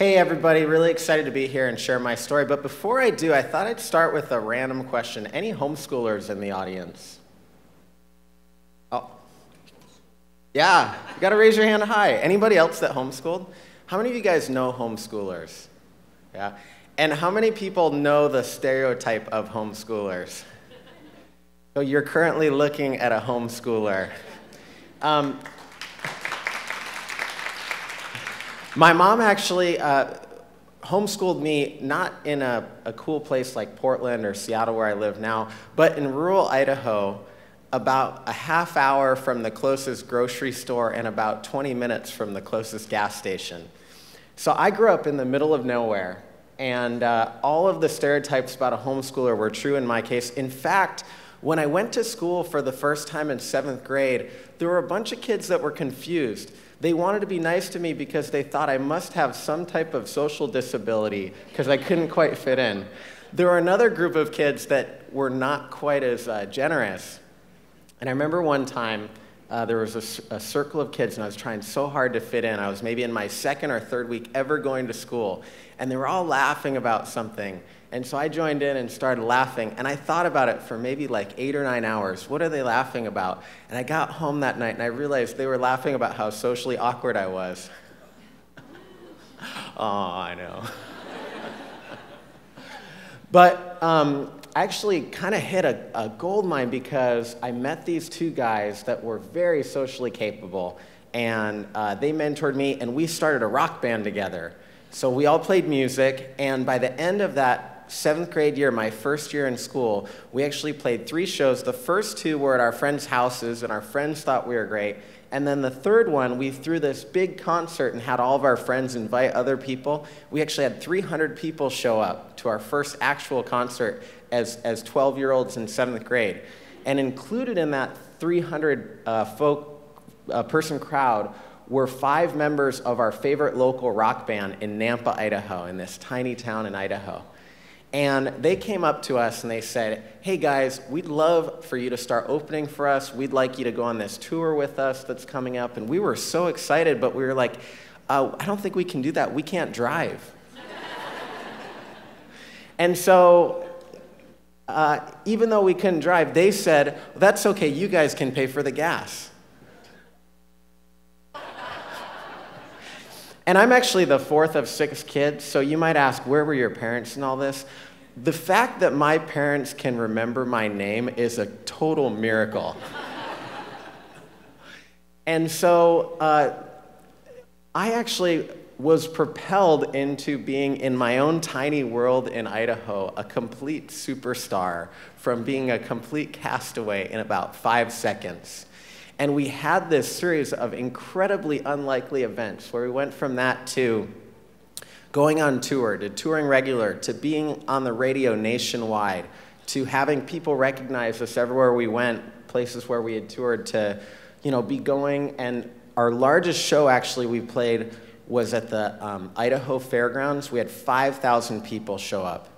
Hey, everybody, really excited to be here and share my story. But before I do, I thought I'd start with a random question. Any homeschoolers in the audience? Oh. Yeah, you gotta raise your hand high. Anybody else that homeschooled? How many of you guys know homeschoolers? Yeah. And how many people know the stereotype of homeschoolers? So you're currently looking at a homeschooler. Um, My mom actually uh, homeschooled me not in a, a cool place like Portland or Seattle where I live now, but in rural Idaho, about a half hour from the closest grocery store and about 20 minutes from the closest gas station. So I grew up in the middle of nowhere, and uh, all of the stereotypes about a homeschooler were true in my case. In fact, when I went to school for the first time in seventh grade, there were a bunch of kids that were confused. They wanted to be nice to me because they thought I must have some type of social disability because I couldn't quite fit in. There were another group of kids that were not quite as uh, generous. And I remember one time uh, there was a, a, circle of kids and I was trying so hard to fit in. I was maybe in my second or third week ever going to school. And they were all laughing about something. And so I joined in and started laughing. And I thought about it for maybe like eight or nine hours. What are they laughing about? And I got home that night and I realized they were laughing about how socially awkward I was. oh, I know. but um, I actually kind of hit a, a gold mine because I met these two guys that were very socially capable. And uh, they mentored me, and we started a rock band together. So we all played music, and by the end of that seventh grade year, my first year in school, we actually played three shows. The first two were at our friends' houses, and our friends thought we were great. And then the third one, we threw this big concert and had all of our friends invite other people. We actually had 300 people show up to our first actual concert as, as 12 year olds in seventh grade. And included in that 300 uh, folk, uh, person crowd were five members of our favorite local rock band in Nampa, Idaho, in this tiny town in Idaho. And they came up to us and they said, Hey guys, we'd love for you to start opening for us. We'd like you to go on this tour with us that's coming up. And we were so excited, but we were like, uh, I don't think we can do that. We can't drive. and so, uh, even though we couldn't drive, they said, That's okay, you guys can pay for the gas. And I'm actually the fourth of six kids, so you might ask, where were your parents in all this? The fact that my parents can remember my name is a total miracle. and so uh, I actually was propelled into being in my own tiny world in Idaho a complete superstar from being a complete castaway in about five seconds. And we had this series of incredibly unlikely events where we went from that to going on tour, to touring regular, to being on the radio nationwide, to having people recognize us everywhere we went, places where we had toured, to you know, be going. And our largest show actually we played was at the um, Idaho Fairgrounds. We had 5,000 people show up.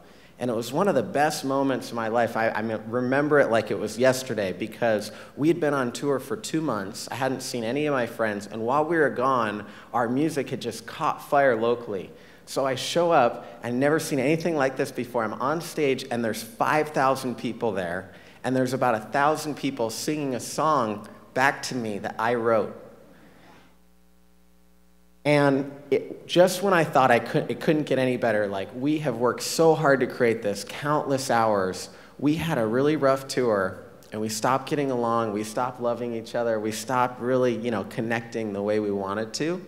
And it was one of the best moments of my life. I, I remember it like it was yesterday because we had been on tour for two months. I hadn't seen any of my friends. And while we were gone, our music had just caught fire locally. So I show up, I've never seen anything like this before. I'm on stage, and there's 5,000 people there, and there's about 1,000 people singing a song back to me that I wrote. And it, just when I thought I could, it couldn't get any better, like we have worked so hard to create this, countless hours, we had a really rough tour and we stopped getting along, we stopped loving each other, we stopped really, you know, connecting the way we wanted to.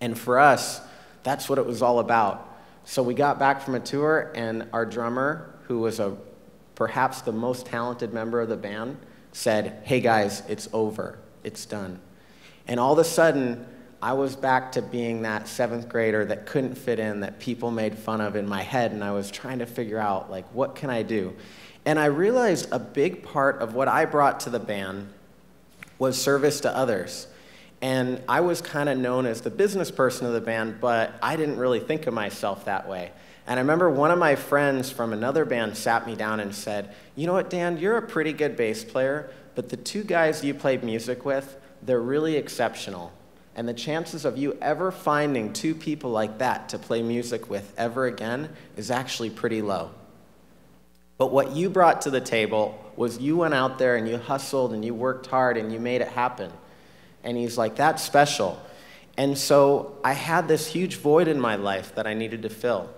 And for us, that's what it was all about. So we got back from a tour and our drummer, who was a perhaps the most talented member of the band, said, "Hey guys, it's over. It's done." And all of a sudden, I was back to being that seventh grader that couldn't fit in, that people made fun of in my head, and I was trying to figure out, like, what can I do? And I realized a big part of what I brought to the band was service to others. And I was kind of known as the business person of the band, but I didn't really think of myself that way. And I remember one of my friends from another band sat me down and said, You know what, Dan, you're a pretty good bass player, but the two guys you played music with, they're really exceptional And the chances of you ever finding two people like that to play music with ever again is actually pretty low. But what you brought to the table was you went out there and you hustled and you worked hard and you made it happen. And he's like, that's special. And so I had this huge void in my life that I needed to fill.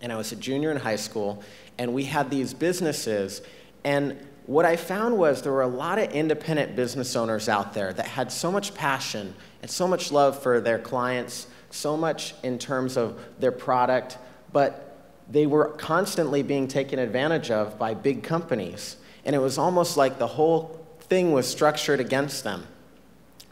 And I was a junior in high school, and we had these businesses. And what I found was there were a lot of independent business owners out there that had so much passion and so much love for their clients, so much in terms of their product, but they were constantly being taken advantage of by big companies. And it was almost like the whole thing was structured against them.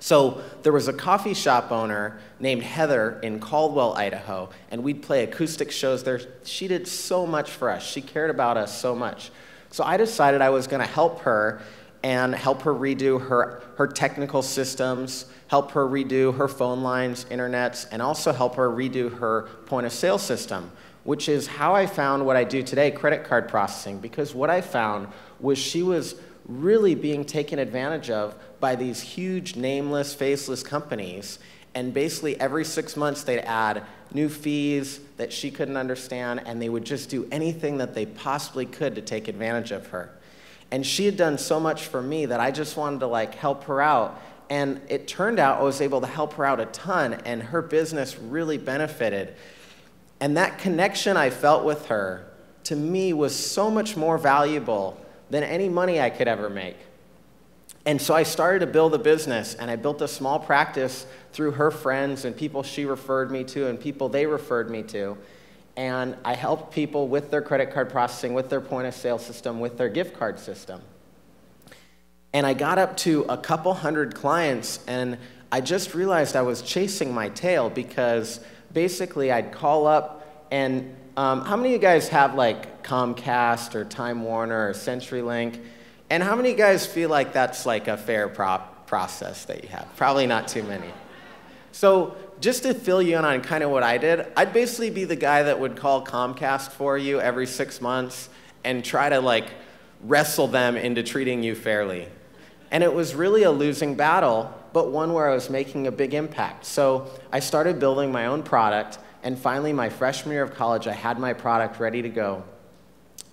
So there was a coffee shop owner named Heather in Caldwell, Idaho, and we'd play acoustic shows there. She did so much for us. She cared about us so much. So I decided I was going to help her and help her redo her, her technical systems, help her redo her phone lines, internets, and also help her redo her point of sale system, which is how I found what I do today, credit card processing, because what I found was she was really being taken advantage of by these huge nameless, faceless companies. And basically, every six months, they'd add new fees that she couldn't understand, and they would just do anything that they possibly could to take advantage of her. And she had done so much for me that I just wanted to like help her out. And it turned out I was able to help her out a ton, and her business really benefited. And that connection I felt with her, to me, was so much more valuable than any money I could ever make. And so I started to build a business, and I built a small practice through her friends and people she referred me to and people they referred me to. And I helped people with their credit card processing, with their point of sale system, with their gift card system. And I got up to a couple hundred clients, and I just realized I was chasing my tail because basically I'd call up and um, how many of you guys have like Comcast or Time Warner or CenturyLink? And how many guys feel like that's like a fair prop process that you have? Probably not too many. So just to fill you in on kind of what I did, I'd basically be the guy that would call Comcast for you every six months and try to like wrestle them into treating you fairly. And it was really a losing battle, but one where I was making a big impact. So I started building my own product, and finally, my freshman year of college, I had my product ready to go.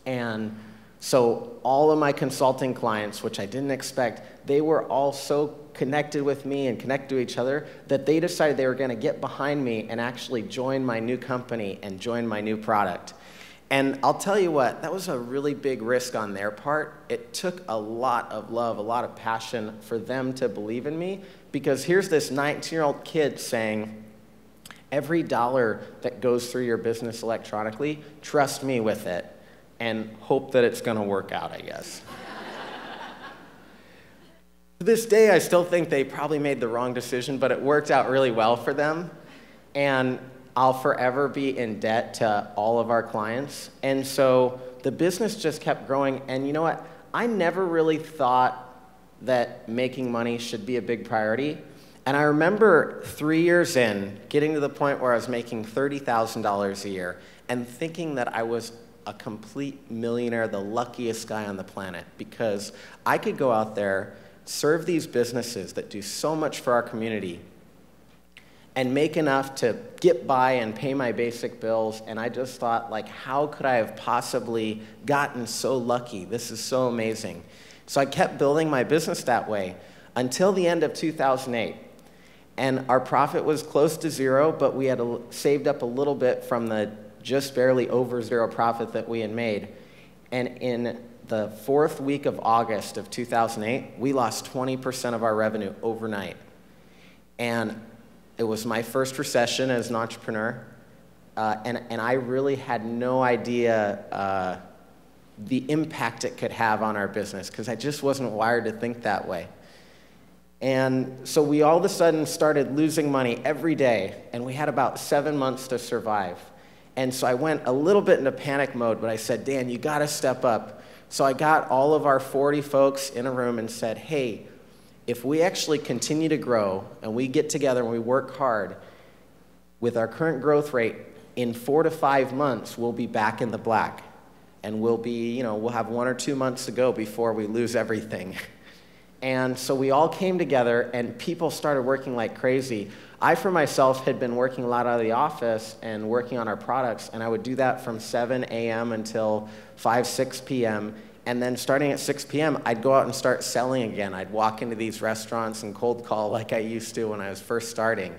And so all of my consulting clients, which I didn't expect, they were all so connected with me and connected to each other that they decided they were going to get behind me and actually join my new company and join my new product. And I'll tell you what, that was a really big risk on their part. It took a lot of love, a lot of passion for them to believe in me because here's this 19 year old kid saying, Every dollar that goes through your business electronically, trust me with it and hope that it's going to work out, I guess. to this day, I still think they probably made the wrong decision, but it worked out really well for them. And I'll forever be in debt to all of our clients. And so the business just kept growing. And you know what? I never really thought that making money should be a big priority. And I remember three years in getting to the point where I was making $30,000 a year and thinking that I was a complete millionaire, the luckiest guy on the planet, because I could go out there, serve these businesses that do so much for our community, and make enough to get by and pay my basic bills. And I just thought, like, how could I have possibly gotten so lucky? This is so amazing. So I kept building my business that way until the end of 2008. And our profit was close to zero, but we had saved up a little bit from the just barely over zero profit that we had made. And in the fourth week of August of 2008, we lost 20% of our revenue overnight. And it was my first recession as an entrepreneur. Uh, and, and I really had no idea uh, the impact it could have on our business because I just wasn't wired to think that way. And so we all of a sudden started losing money every day, and we had about seven months to survive. And so I went a little bit into panic mode, but I said, Dan, you got to step up. So I got all of our 40 folks in a room and said, hey, if we actually continue to grow and we get together and we work hard with our current growth rate, in four to five months, we'll be back in the black. And we'll be, you know, we'll have one or two months to go before we lose everything. And so we all came together, and people started working like crazy. I, for myself, had been working a lot out of the office and working on our products, and I would do that from 7 a.m. until 5, 6 p.m. And then starting at 6 p.m., I'd go out and start selling again. I'd walk into these restaurants and cold call like I used to when I was first starting.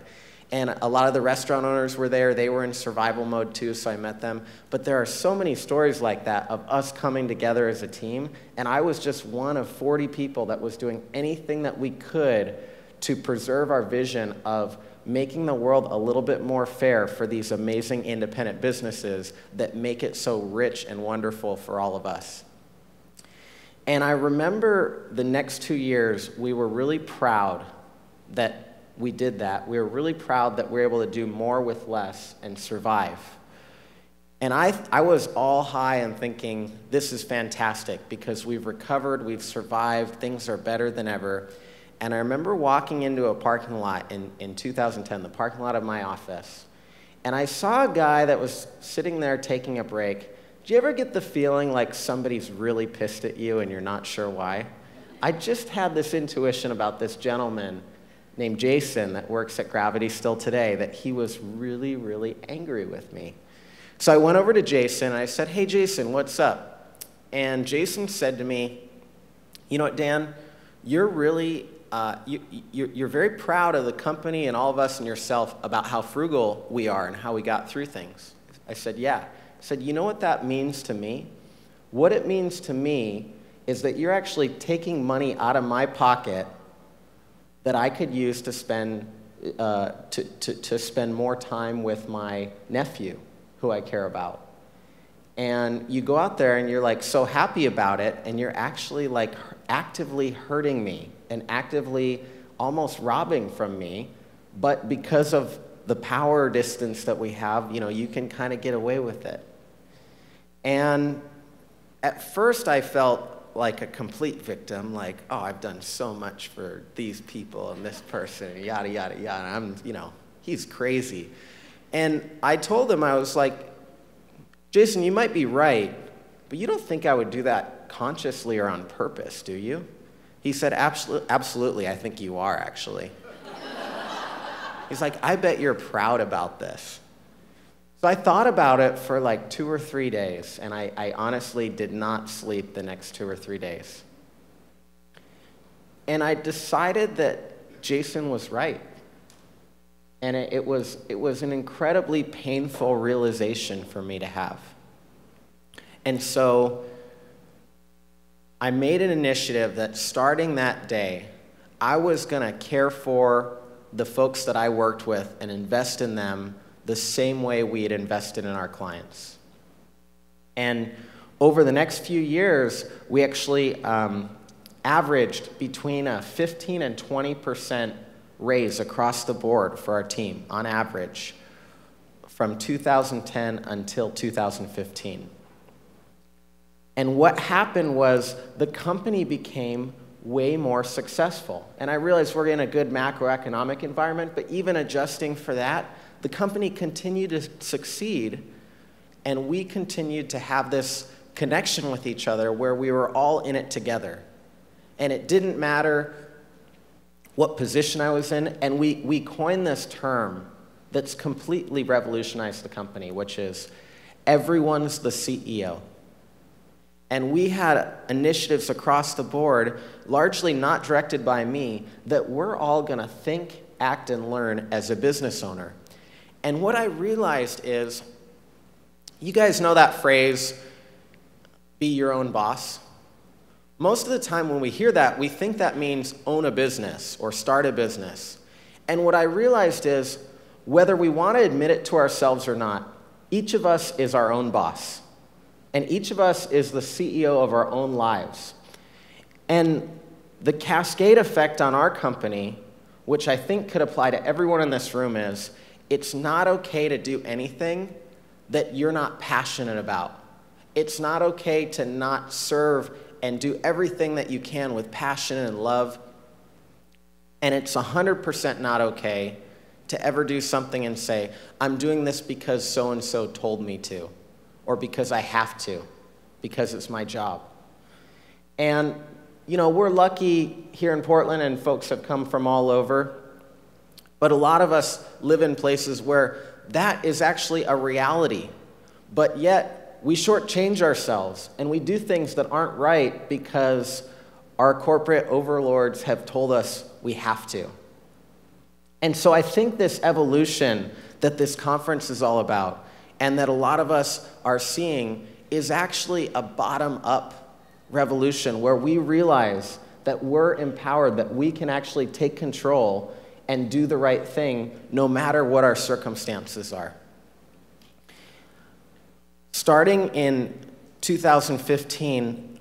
And a lot of the restaurant owners were there. They were in survival mode too, so I met them. But there are so many stories like that of us coming together as a team. And I was just one of 40 people that was doing anything that we could to preserve our vision of making the world a little bit more fair for these amazing independent businesses that make it so rich and wonderful for all of us. And I remember the next two years, we were really proud that we did that. We were really proud that we were able to do more with less and survive. And I, I was all high and thinking, this is fantastic because we've recovered, we've survived, things are better than ever. And I remember walking into a parking lot in, in 2010, the parking lot of my office, and I saw a guy that was sitting there taking a break. Do you ever get the feeling like somebody's really pissed at you and you're not sure why? I just had this intuition about this gentleman named Jason that works at Gravity still today that he was really, really angry with me. So I went over to Jason and I said, Hey, Jason, what's up? And Jason said to me, You know what, Dan? You're really, uh, you, you're, very proud of the company and all of us and yourself about how frugal we are and how we got through things. I said, Yeah. I said, You know what that means to me? What it means to me is that you're actually taking money out of my pocket that I could use to spend, uh, to, to, to spend more time with my nephew, who I care about. And you go out there and you're like so happy about it, and you're actually like actively hurting me and actively almost robbing from me. But because of the power distance that we have, you know, you can kind of get away with it. And at first I felt like a complete victim, like, oh, I've done so much for these people and this person, and yada, yada, yada. I'm, you know, he's crazy. And I told him, I was like, Jason, you might be right, but you don't think I would do that consciously or on purpose, do you? He said, absolutely, I think you are, actually. He's like, I bet you're proud about this. So I thought about it for like two or three days, and I, I, honestly did not sleep the next two or three days. And I decided that Jason was right. And it, it was, it was an incredibly painful realization for me to have. And so I made an initiative that starting that day, I was going to care for the folks that I worked with and invest in them the same way we had invested in our clients. And over the next few years, we actually um, averaged between a 15 and 20% raise across the board for our team on average from 2010 until 2015. And what happened was the company became way more successful. And I realize we're in a good macroeconomic environment, but even adjusting for that, the company continued to succeed, and we continued to have this connection with each other where we were all in it together. And it didn't matter what position I was in, and we, we coined this term that's completely revolutionized the company, which is everyone's the CEO. And we had initiatives across the board, largely not directed by me, that we're all going to think, act, and learn as a business owner. And what I realized is you guys know that phrase, be your own boss? Most of the time when we hear that, we think that means own a business or start a business. And what I realized is whether we want to admit it to ourselves or not, each of us is our own boss. And each of us is the CEO of our own lives. And the cascade effect on our company, which I think could apply to everyone in this room, is it's not okay to do anything that you're not passionate about. It's not okay to not serve and do everything that you can with passion and love. And it's 100% not okay to ever do something and say, I'm doing this because so and so told me to, or because I have to, because it's my job. And you know, we're lucky here in Portland and folks have come from all over. But a lot of us live in places where that is actually a reality. But yet, we shortchange ourselves and we do things that aren't right because our corporate overlords have told us we have to. And so I think this evolution that this conference is all about and that a lot of us are seeing is actually a bottom up revolution where we realize that we're empowered, that we can actually take control and do the right thing no matter what our circumstances are. Starting in 2015,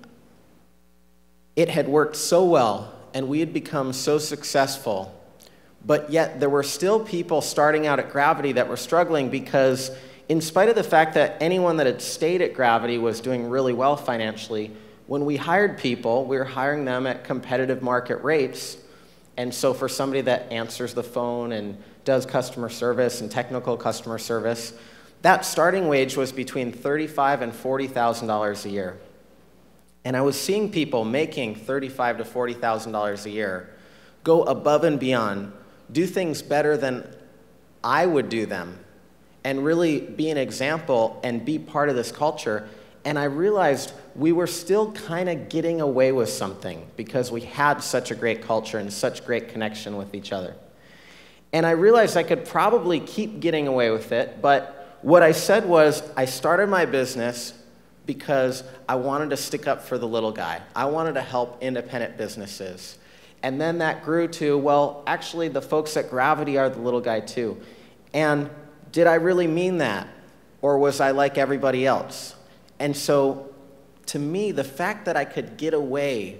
it had worked so well and we had become so successful, but yet there were still people starting out at Gravity that were struggling because, in spite of the fact that anyone that had stayed at Gravity was doing really well financially, when we hired people, we were hiring them at competitive market rates. And so, for somebody that answers the phone and does customer service and technical customer service, that starting wage was between $35,000 and $40,000 a year. And I was seeing people making $35,000 to $40,000 a year go above and beyond, do things better than I would do them, and really be an example and be part of this culture. And I realized we were still kind of getting away with something because we had such a great culture and such great connection with each other. And I realized I could probably keep getting away with it, but what I said was I started my business because I wanted to stick up for the little guy. I wanted to help independent businesses. And then that grew to, well, actually, the folks at Gravity are the little guy too. And did I really mean that? Or was I like everybody else? And so, to me, the fact that I could get away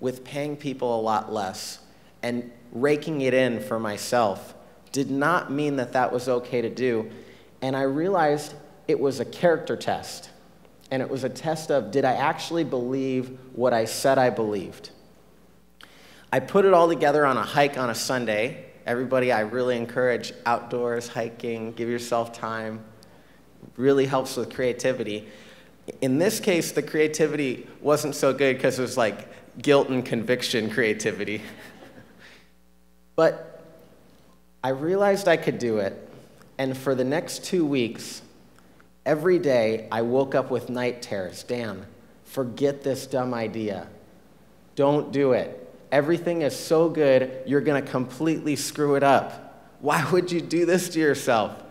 with paying people a lot less and raking it in for myself did not mean that that was okay to do. And I realized it was a character test. And it was a test of did I actually believe what I said I believed? I put it all together on a hike on a Sunday. Everybody, I really encourage outdoors, hiking, give yourself time. Really helps with creativity. In this case, the creativity wasn't so good because it was like guilt and conviction creativity. but I realized I could do it, and for the next two weeks, every day I woke up with night terrors. Dan, forget this dumb idea. Don't do it. Everything is so good, you're going to completely screw it up. Why would you do this to yourself?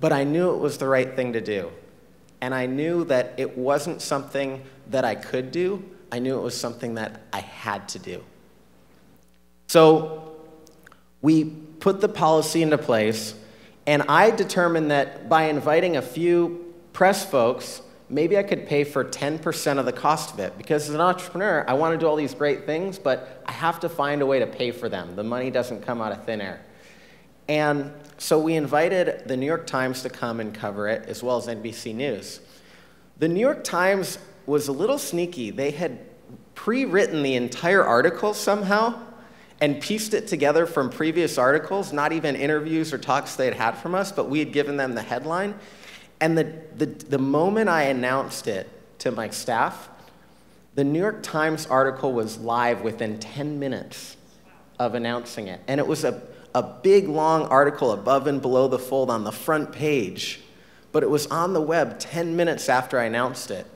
But I knew it was the right thing to do. And I knew that it wasn't something that I could do, I knew it was something that I had to do. So we put the policy into place, and I determined that by inviting a few press folks, maybe I could pay for 10% of the cost of it. Because as an entrepreneur, I want to do all these great things, but I have to find a way to pay for them. The money doesn't come out of thin air. And so we invited the New York Times to come and cover it, as well as NBC News. The New York Times was a little sneaky. They had pre written the entire article somehow and pieced it together from previous articles, not even interviews or talks they had had from us, but we had given them the headline. And the, the, the moment I announced it to my staff, the New York Times article was live within 10 minutes of announcing it. And it was a a big long article above and below the fold on the front page, but it was on the web 10 minutes after I announced it.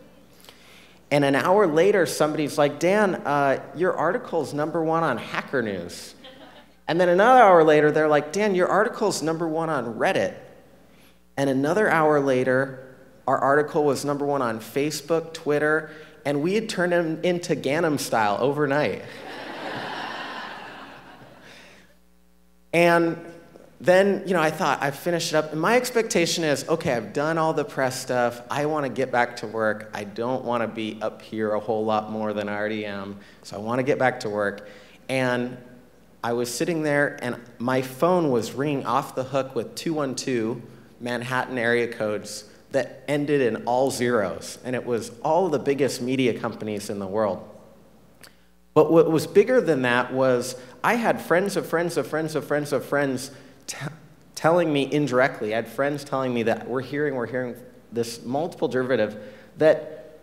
And an hour later, somebody's like, Dan, uh, your article's number one on Hacker News. And then another hour later, they're like, Dan, your article's number one on Reddit. And another hour later, our article was number one on Facebook, Twitter, and we had turned it into Gangnam style overnight. And then, you know, I thought I finished it up. And my expectation is okay, I've done all the press stuff. I want to get back to work. I don't want to be up here a whole lot more than I already am. So I want to get back to work. And I was sitting there, and my phone was ringing off the hook with 212 Manhattan area codes that ended in all zeros. And it was all the biggest media companies in the world. But what was bigger than that was I had friends of friends of friends of friends of friends telling me indirectly. I had friends telling me that we're hearing, we're hearing this multiple derivative that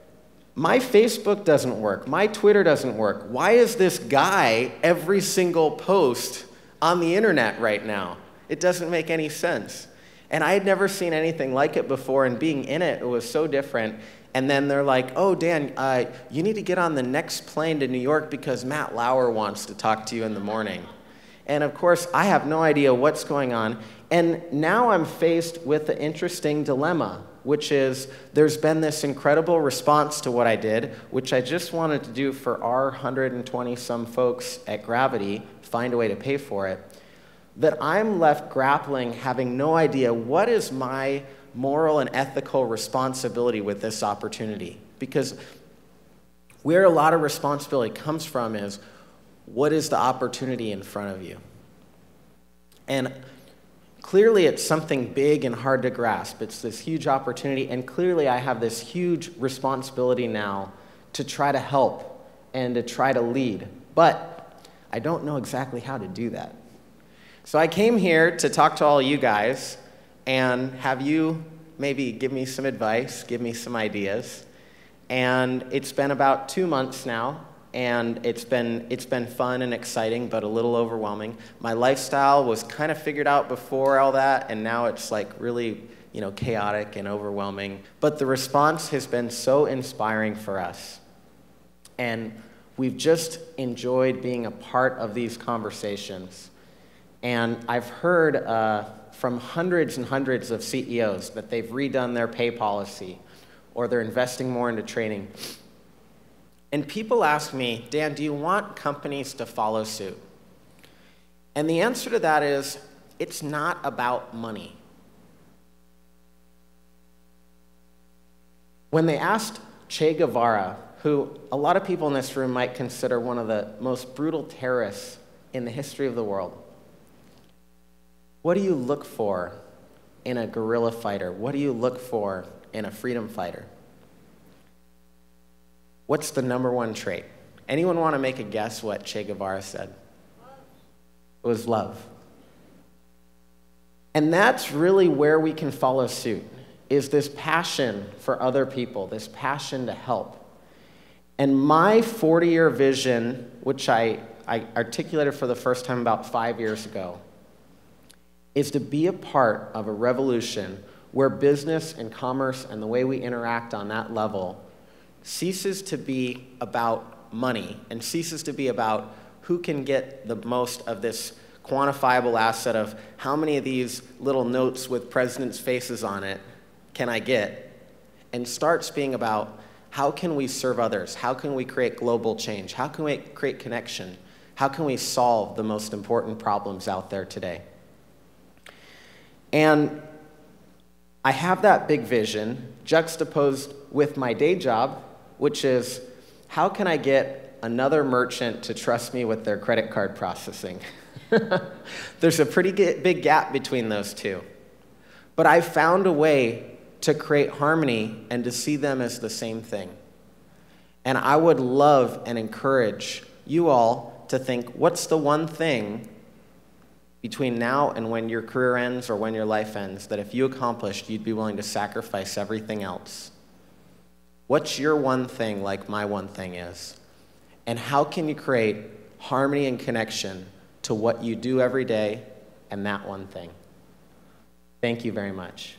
my Facebook doesn't work. My Twitter doesn't work. Why is this guy every single post on the internet right now? It doesn't make any sense. And I had never seen anything like it before, and being in it, it was so different. And then they're like, oh, Dan, uh, you need to get on the next plane to New York because Matt Lauer wants to talk to you in the morning. And of course, I have no idea what's going on. And now I'm faced with the interesting dilemma, which is there's been this incredible response to what I did, which I just wanted to do for our 120 some folks at Gravity, find a way to pay for it, that I'm left grappling, having no idea what is my moral and ethical responsibility with this opportunity. Because where a lot of responsibility comes from is what is the opportunity in front of you? And clearly, it's something big and hard to grasp. It's this huge opportunity, and clearly, I have this huge responsibility now to try to help and to try to lead. But I don't know exactly how to do that. So I came here to talk to all you guys and have you maybe give me some advice, give me some ideas. And it's been about two months now, and it's been, it's been fun and exciting, but a little overwhelming. My lifestyle was kind of figured out before all that, and now it's like really you know, chaotic and overwhelming. But the response has been so inspiring for us. And we've just enjoyed being a part of these conversations. And I've heard uh, from hundreds and hundreds of CEOs that they've redone their pay policy or they're investing more into training. And people ask me, Dan, do you want companies to follow suit? And the answer to that is it's not about money. When they asked Che Guevara, who a lot of people in this room might consider one of the most brutal terrorists in the history of the world, what do you look for in a guerrilla fighter? What do you look for in a freedom fighter? What's the number one trait? Anyone want to make a guess what Che Guevara said? It was love. And that's really where we can follow suit, is this passion for other people, this passion to help. And my 40 year vision, which I, I articulated for the first time about five years ago, is to be a part of a revolution where business and commerce and the way we interact on that level ceases to be about money and ceases to be about who can get the most of this quantifiable asset of how many of these little notes with presidents' faces on it can I get, and starts being about how can we serve others? How can we create global change? How can we create connection? How can we solve the most important problems out there today? And I have that big vision juxtaposed with my day job, which is how can I get another merchant to trust me with their credit card processing? There's a pretty big gap between those two. But I found a way to create harmony and to see them as the same thing. And I would love and encourage you all to think what's the one thing between now and when your career ends or when your life ends that if you accomplished, you'd be willing to sacrifice everything else? What's your one thing like my one thing is? And how can you create harmony and connection to what you do every day and that one thing? Thank you very much.